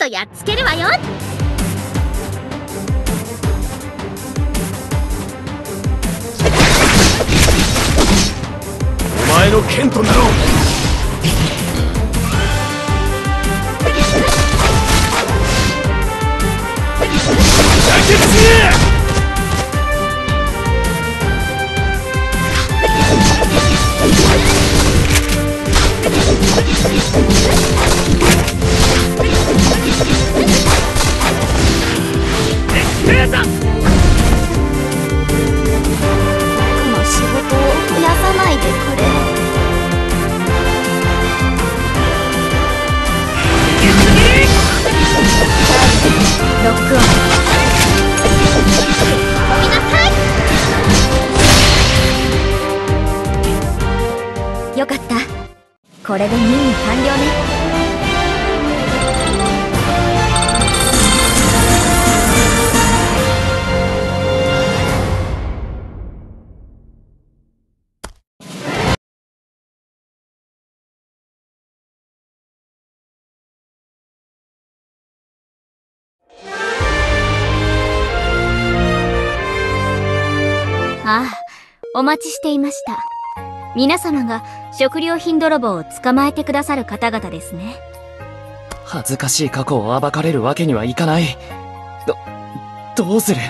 とやっつけるわよ。お前の剣となろうよかった。これで任務完了ね。お待ちしていました。皆様が食料品泥棒を捕まえてくださる方々ですね。恥ずかしい過去を暴かれるわけにはいかない。ど、どうする？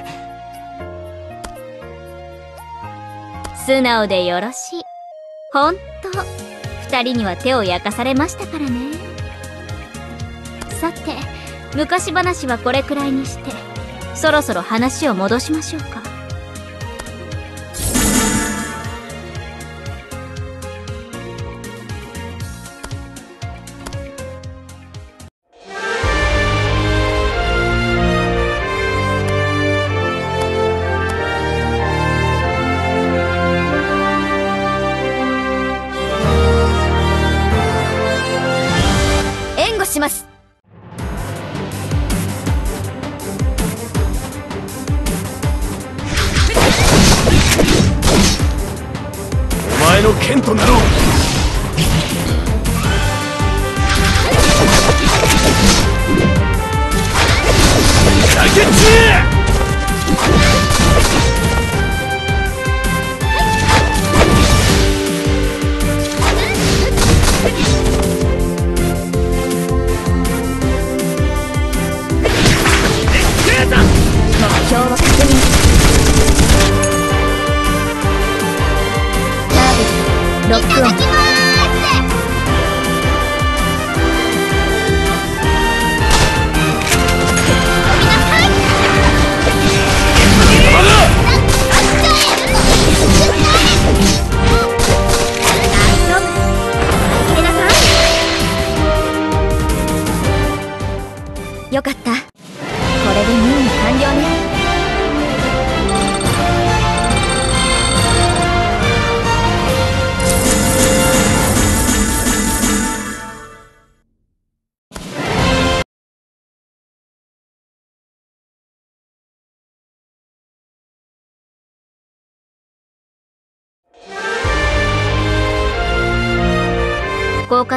素直でよろしい。ほんと、二人には手を焼かされましたからね。さて、昔話はこれくらいにして、そろそろ話を戻しましょうか。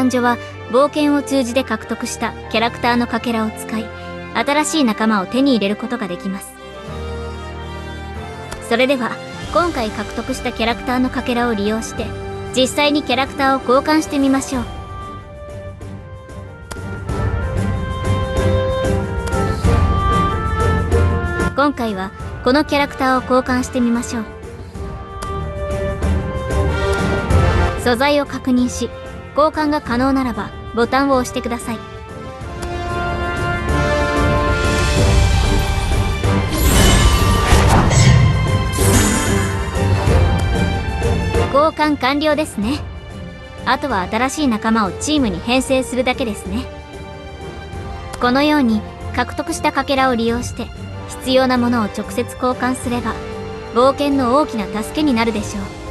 は冒険を通じて獲得したキャラクターのかけらを使い、新しい仲間を手に入れることができます。それでは、今回獲得したキャラクターのかけらを利用して、実際にキャラクターを交換してみましょう。今回は、このキャラクターを交換してみましょう。素材を確認し、交換が可能ならばボタンを押してください。交換完了ですね。あとは新しい仲間をチームに編成するだけですね。このように獲得したかけらを利用して必要なものを直接交換すれば冒険の大きな助けになるでしょう。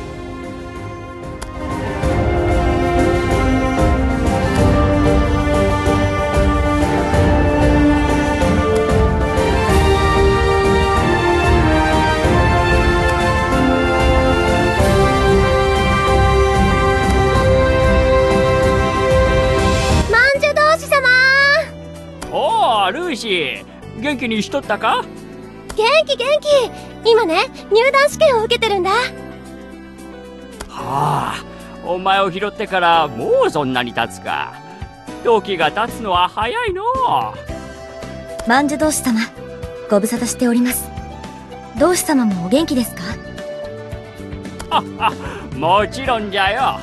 元気にしとったか？元気元気。今ね入団試験を受けてるんだ。はあお前を拾ってからもうそんなに経つか。時が経つのは早いの。万寿同士様ご無沙汰しております。同志様もお元気ですか？もちろんじゃよ。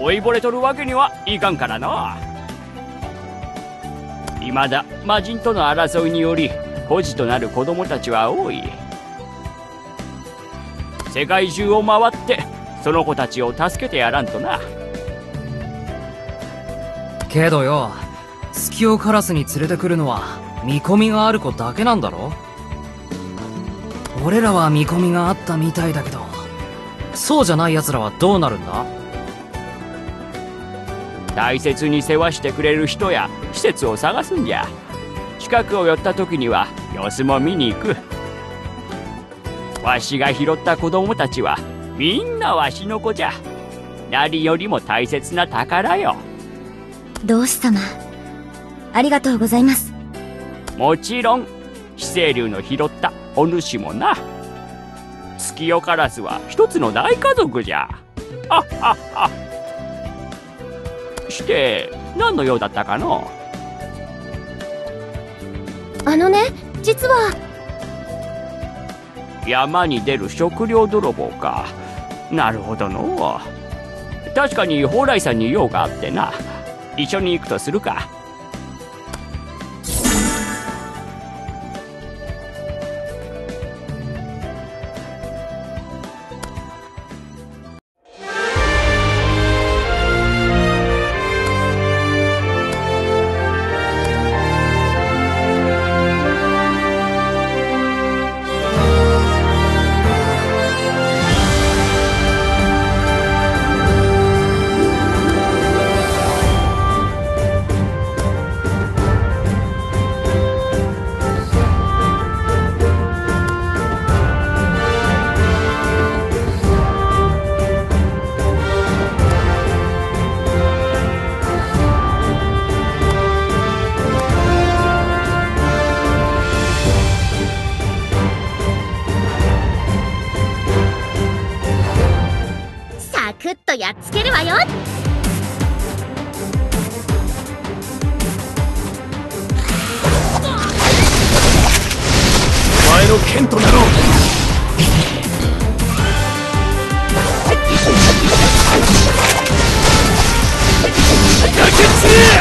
老いぼれとるわけにはいかんからな未だ魔人との争いにより孤児となる子供たちは多い。世界中を回ってその子たちを助けてやらんとな。けどよ月をカラスに連れてくるのは見込みがある子だけなんだろ？俺らは見込みがあったみたいだけどそうじゃない奴らはどうなるんだ？大切に世話してくれる人や施設を探すんじゃ。近くを寄った時には様子も見に行く。わしが拾った子供たちはみんなわしの子じゃ。何よりも大切な宝よ。同志様ありがとうございます。もちろん死生竜の拾ったお主もな。月夜カラスは一つの大家族じゃ。はっはっはして何の用だったかの？あのね実は。山に出る食料泥棒か。なるほどの。確かに蓬莱さんに用があってな。一緒に行くとするか。やっつけるわよ。お前の剣となろう。焼けつ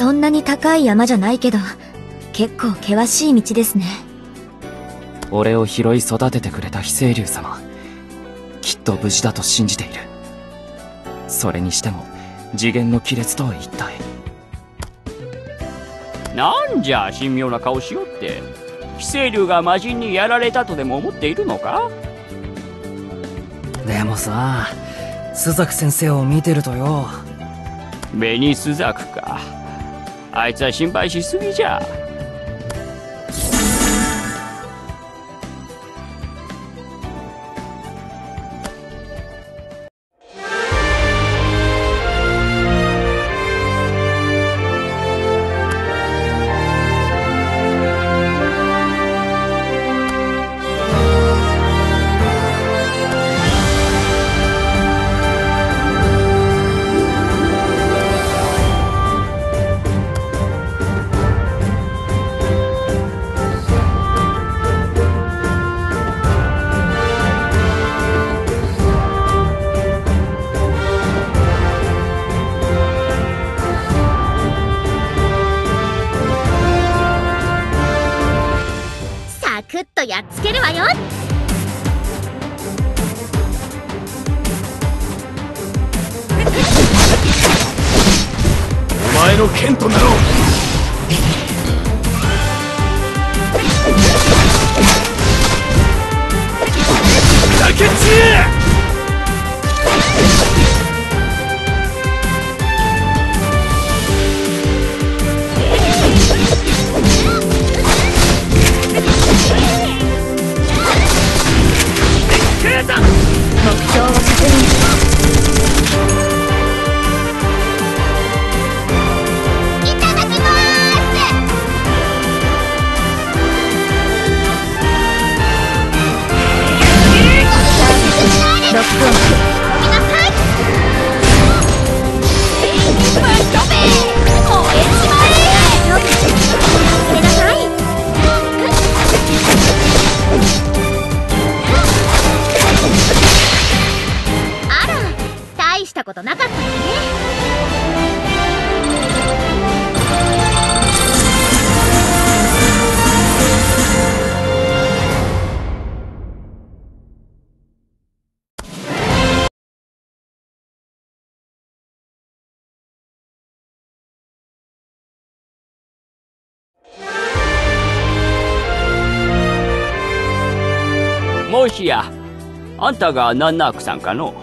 そんなに高い山じゃないけど結構険しい道ですね。俺を拾い育ててくれた非清流様きっと無事だと信じている。それにしても次元の亀裂とは一体。なんじゃ神妙な顔しよって。寄生竜が魔人にやられたとでも思っているのか？でもさ須作先生を見てるとよ。紅スザクかあいつは心配しすぎじゃしや。あんたがナンナークさんかの？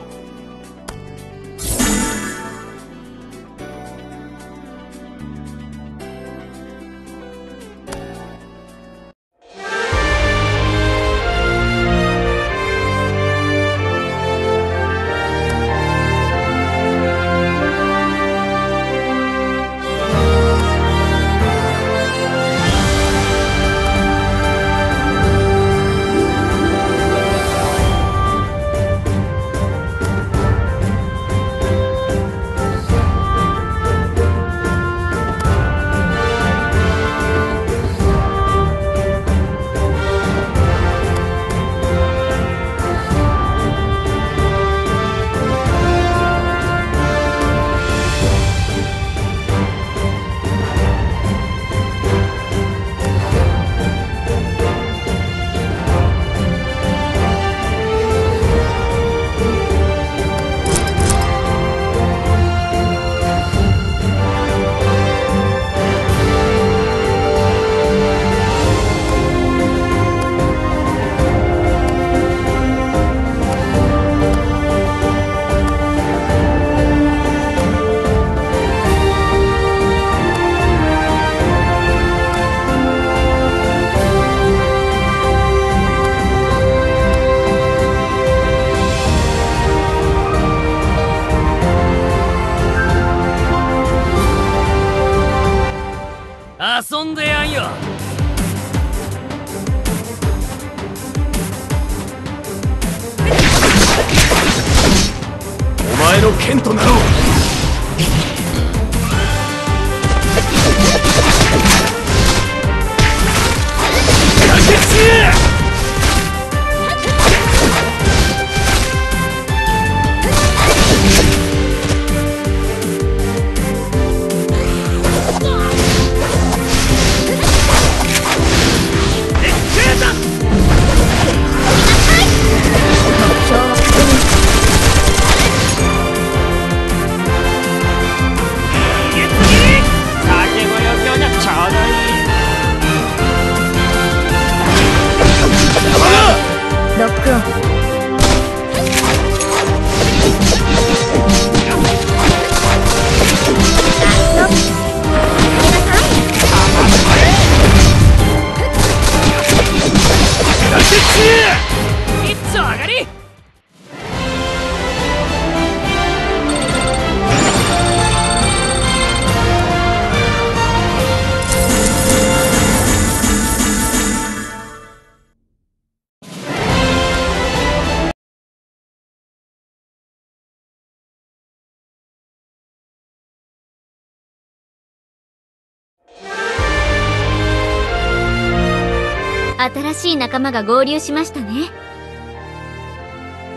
しい仲間が合流しましたね。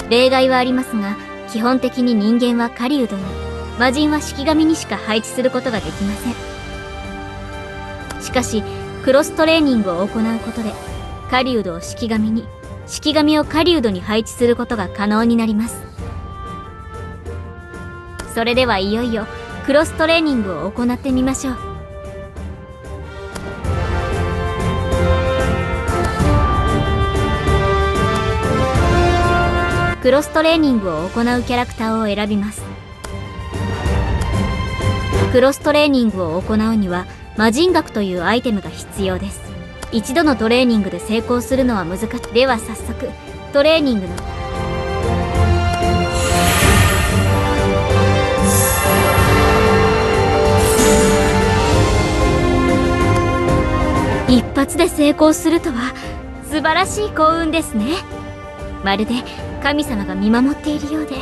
例外はありますが基本的に人間は狩人に魔人は式神にしか配置することができません。しかしクロストレーニングを行うことで狩人を式神に式神を狩人に配置することが可能になります。それではいよいよクロストレーニングを行ってみましょう。クロストレーニングを行うキャラクターを選びます。クロストレーニングを行うには魔人学というアイテムが必要です。一度のトレーニングで成功するのは難しい。では早速トレーニングの一発で成功するとは素晴らしい幸運ですね。まるで神様が見守っているようで。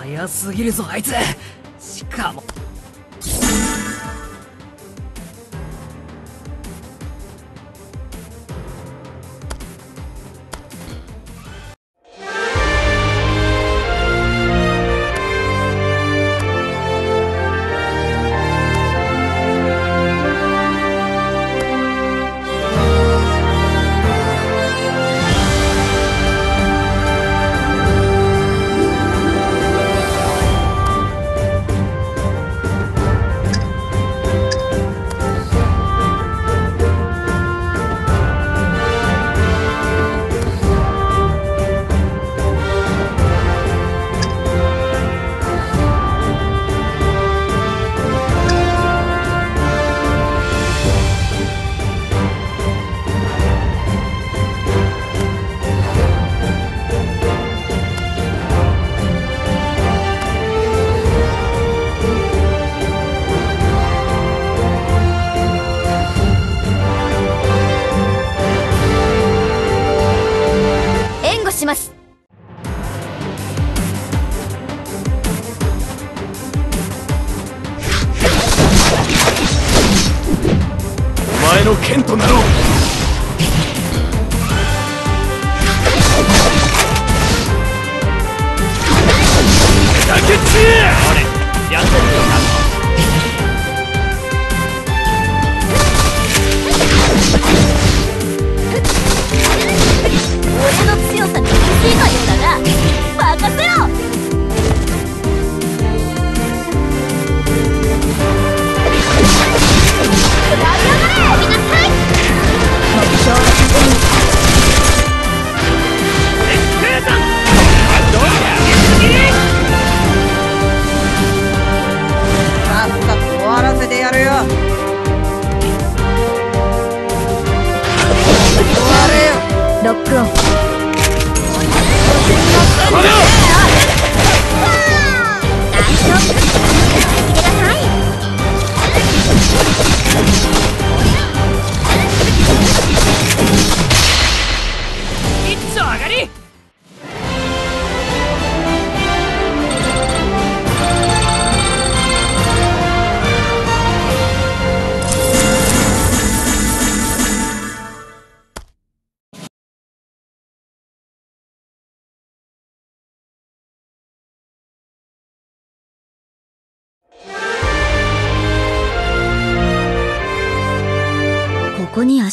早すぎるぞあいつ。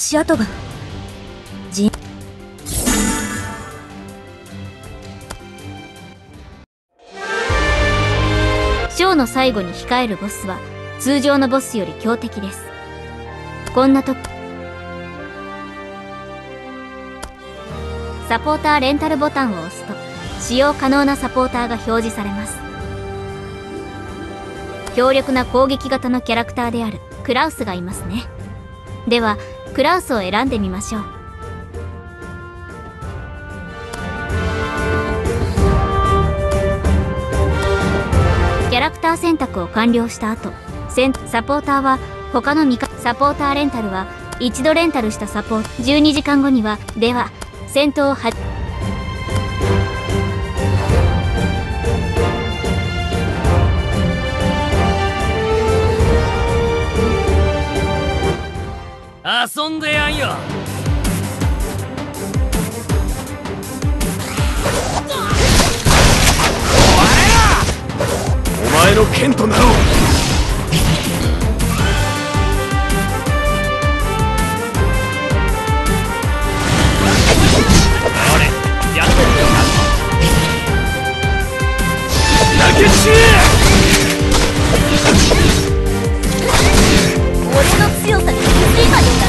足跡が。じショーの最後に控えるボスは通常のボスより強敵です。こんな時サポーターレンタルボタンを押すと使用可能なサポーターが表示されます。強力な攻撃型のキャラクターであるクラウスがいますね。ではクラウスを選んでみましょう。キャラクター選択を完了した後センサポーターは他の味方サポーターレンタルは一度レンタルしたサポート12時間後にはでは戦闘をは遊喜んでやんよ。お前の剣となろう。俺の強さに気づいたようだ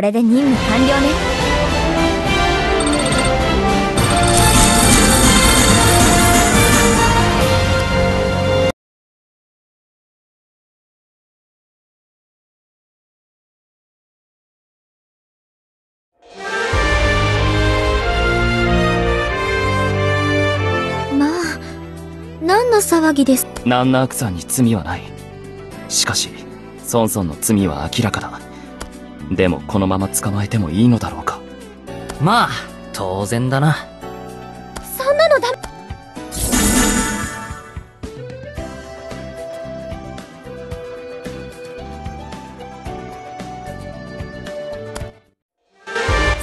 これで任務完了ね。まあ何の騒ぎです？ナンナークさんに罪はない。しかしソンソンの罪は明らかだ。でもこのまま捕まえてもいいのだろうか。まあ当然だな。そんなのダメ。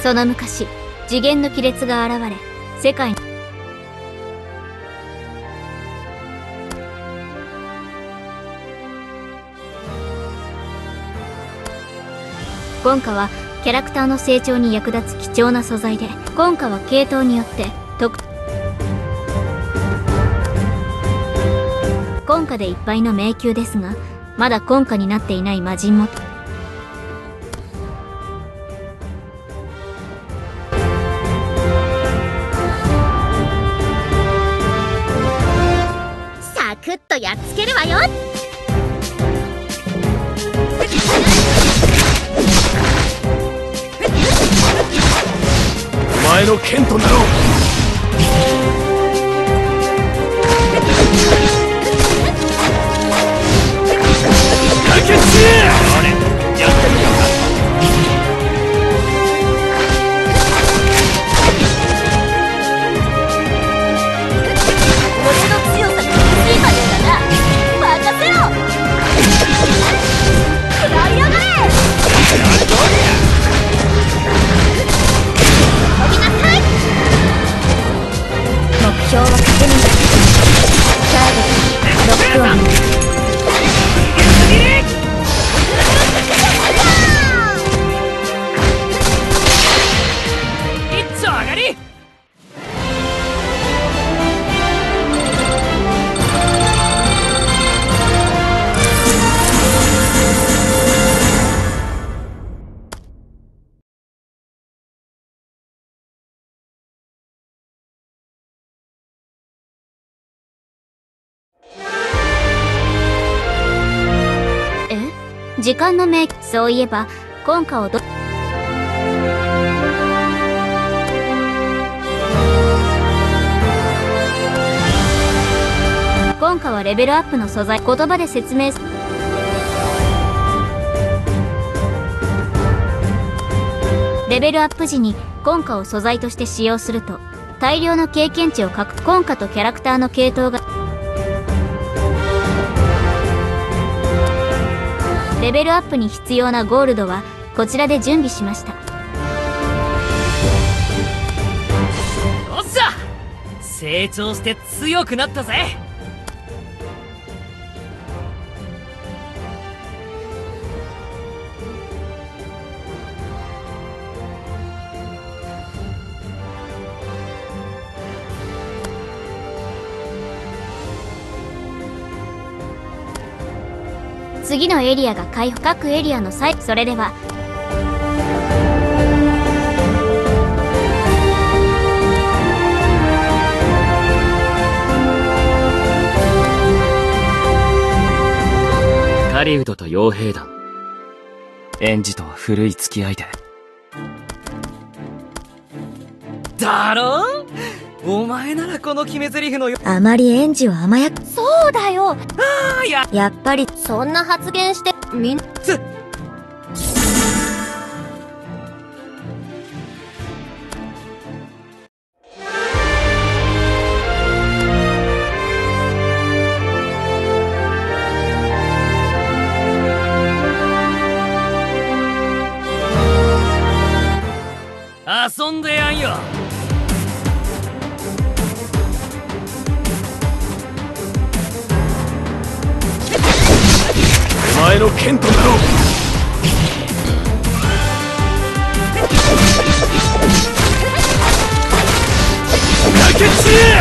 その昔次元の亀裂が現れ世界に今夏はキャラクターの成長に役立つ貴重な素材で今夏は系統によって特今夏でいっぱいの迷宮ですがまだ今夏になっていない魔人も時間の迷宮そういえば今夏をど今夏はレベルアップの素材言葉で説明すレベルアップ時に今夏を素材として使用すると大量の経験値を獲得今夏とキャラクターの系統がレベルアップに必要なゴールドはこちらで準備しました。よっしゃ!成長して強くなったぜ!次のエリアが開放各エリアの最それでは狩人と傭兵団。園児とは古い付き合いで。だろお前ならこの決め台詞のよあまり園児を甘やか、そうだよ。あややっぱり、そんな発言してみん遊前の剣となろう。泣け散れ